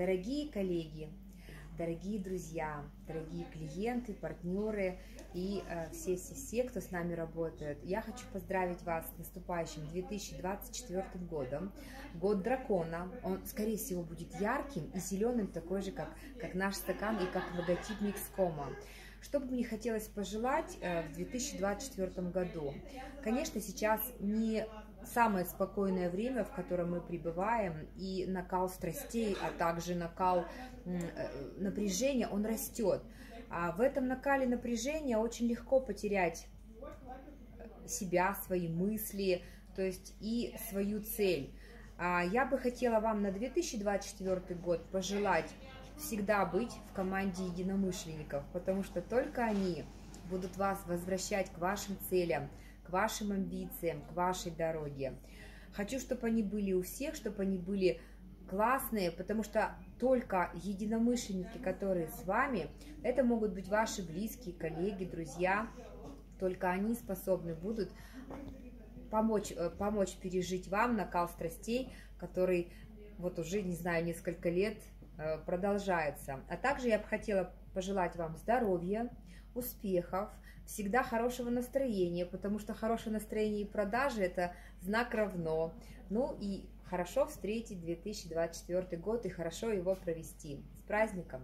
Дорогие коллеги, дорогие друзья, дорогие клиенты, партнеры и э, все, все, все, кто с нами работает, я хочу поздравить вас с наступающим 2024 годом. Год дракона, он, скорее всего, будет ярким и зеленым, такой же, как, как наш стакан и как логотип Микскома. Что бы мне хотелось пожелать э, в 2024 году? Конечно, сейчас не самое спокойное время, в котором мы пребываем, и накал страстей, а также накал э, напряжения, он растет. А в этом накале напряжения очень легко потерять себя, свои мысли, то есть и свою цель. А я бы хотела вам на 2024 год пожелать всегда быть в команде единомышленников, потому что только они будут вас возвращать к вашим целям, к вашим амбициям, к вашей дороге. Хочу, чтобы они были у всех, чтобы они были классные, потому что только единомышленники, которые с вами, это могут быть ваши близкие, коллеги, друзья, только они способны будут помочь, э, помочь пережить вам накал страстей, который вот уже, не знаю, несколько лет продолжается. А также я бы хотела пожелать вам здоровья, успехов, всегда хорошего настроения, потому что хорошее настроение и продажи – это знак равно. Ну и хорошо встретить 2024 год и хорошо его провести. С праздником!